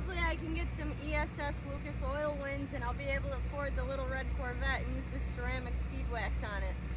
Hopefully I can get some ESS Lucas oil wins and I'll be able to afford the little red Corvette and use this ceramic speed wax on it.